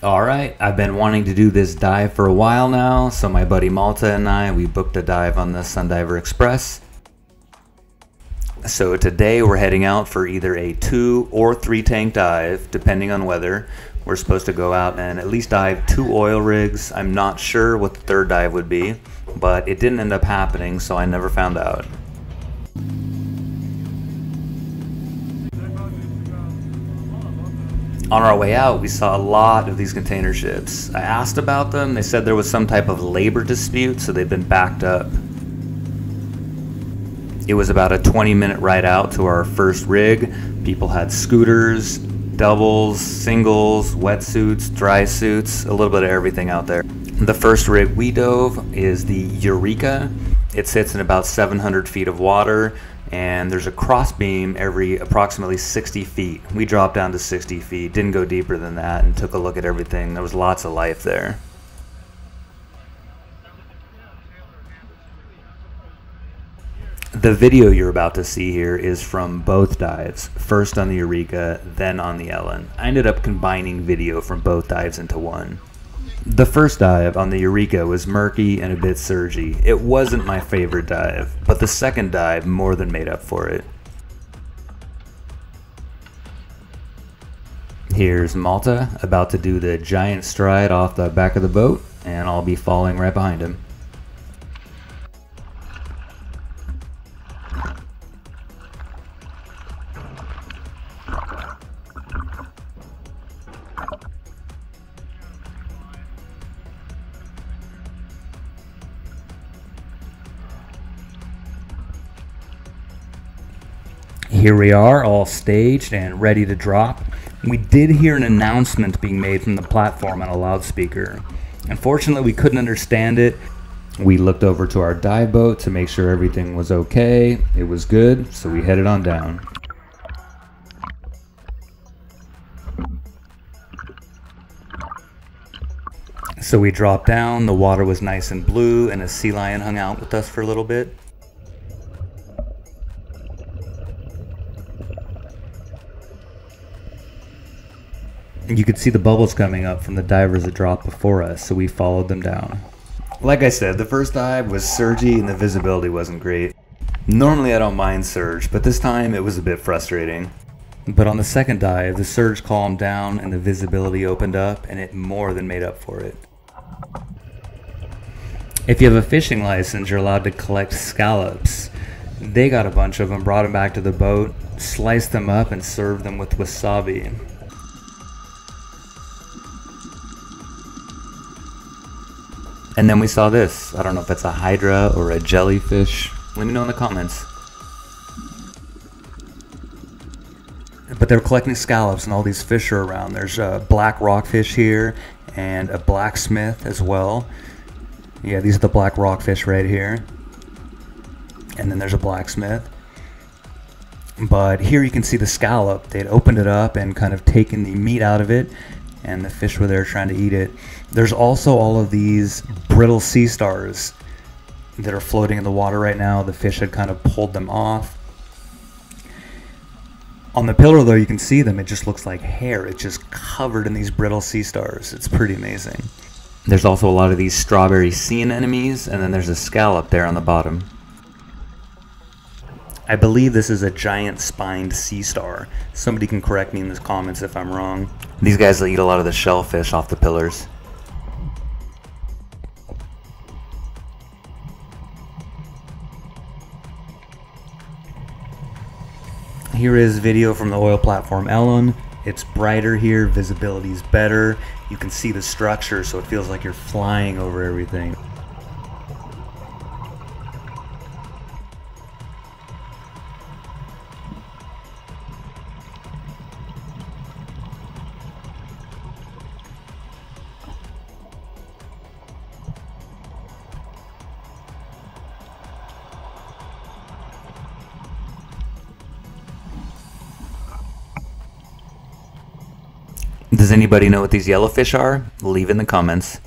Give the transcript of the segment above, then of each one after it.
Alright, I've been wanting to do this dive for a while now, so my buddy Malta and I, we booked a dive on the Sundiver Express. So today we're heading out for either a two or three tank dive, depending on weather. We're supposed to go out and at least dive two oil rigs. I'm not sure what the third dive would be, but it didn't end up happening, so I never found out. On our way out, we saw a lot of these container ships. I asked about them. They said there was some type of labor dispute, so they've been backed up. It was about a 20 minute ride out to our first rig. People had scooters, doubles, singles, wetsuits, dry suits, a little bit of everything out there. The first rig we dove is the Eureka. It sits in about 700 feet of water and there's a crossbeam every approximately 60 feet. We dropped down to 60 feet, didn't go deeper than that, and took a look at everything. There was lots of life there. The video you're about to see here is from both dives, first on the Eureka, then on the Ellen. I ended up combining video from both dives into one. The first dive on the Eureka was murky and a bit surgy. It wasn't my favorite dive, but the second dive more than made up for it. Here's Malta about to do the giant stride off the back of the boat, and I'll be following right behind him. Here we are, all staged and ready to drop. We did hear an announcement being made from the platform on a loudspeaker. Unfortunately, we couldn't understand it. We looked over to our dive boat to make sure everything was okay. It was good, so we headed on down. So we dropped down, the water was nice and blue, and a sea lion hung out with us for a little bit. You could see the bubbles coming up from the divers that dropped before us, so we followed them down. Like I said, the first dive was surgy and the visibility wasn't great. Normally I don't mind surge, but this time it was a bit frustrating. But on the second dive, the surge calmed down and the visibility opened up and it more than made up for it. If you have a fishing license, you're allowed to collect scallops. They got a bunch of them, brought them back to the boat, sliced them up, and served them with wasabi. And then we saw this. I don't know if it's a hydra or a jellyfish. Let me know in the comments. But they're collecting scallops and all these fish are around. There's a black rockfish here and a blacksmith as well. Yeah, these are the black rockfish right here. And then there's a blacksmith. But here you can see the scallop. They'd opened it up and kind of taken the meat out of it and the fish were there trying to eat it. There's also all of these brittle sea stars that are floating in the water right now. The fish had kind of pulled them off. On the pillar, though, you can see them. It just looks like hair. It's just covered in these brittle sea stars. It's pretty amazing. There's also a lot of these strawberry sea anemones, and then there's a scallop there on the bottom. I believe this is a giant spined sea star. Somebody can correct me in the comments if I'm wrong. These guys will eat a lot of the shellfish off the pillars. Here is video from the oil platform Ellen. It's brighter here, visibility is better. You can see the structure so it feels like you're flying over everything. Does anybody know what these yellowfish are? Leave in the comments.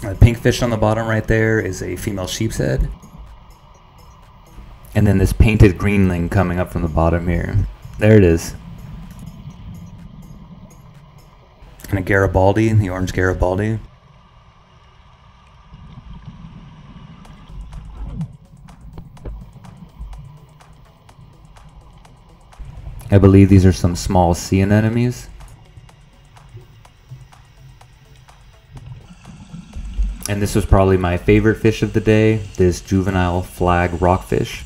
The pink fish on the bottom right there is a female sheep's head. And then this painted greenling coming up from the bottom here. There it is. And a Garibaldi, the orange Garibaldi. I believe these are some small sea anemones. And this was probably my favorite fish of the day, this juvenile flag rockfish.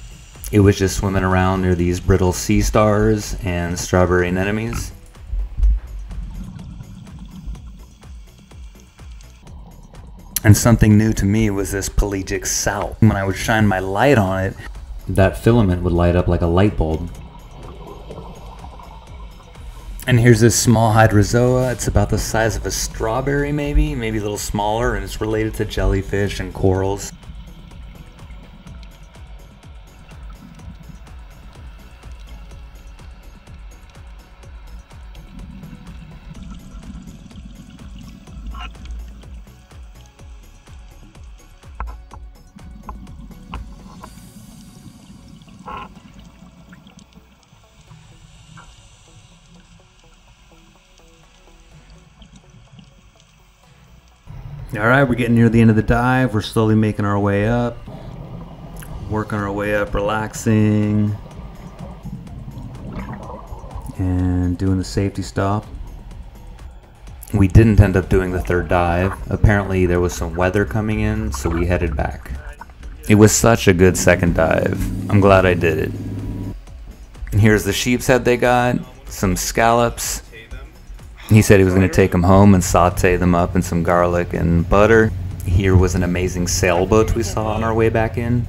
It was just swimming around near these brittle sea stars and strawberry anemones. And something new to me was this pelagic salp. When I would shine my light on it, that filament would light up like a light bulb. And here's this small hydrozoa. It's about the size of a strawberry, maybe, maybe a little smaller, and it's related to jellyfish and corals. All right, we're getting near the end of the dive. We're slowly making our way up, working our way up, relaxing, and doing the safety stop. We didn't end up doing the third dive. Apparently, there was some weather coming in, so we headed back. It was such a good second dive. I'm glad I did it. And here's the sheep's head they got, some scallops, he said he was going to take them home and saute them up in some garlic and butter. Here was an amazing sailboat we saw on our way back in.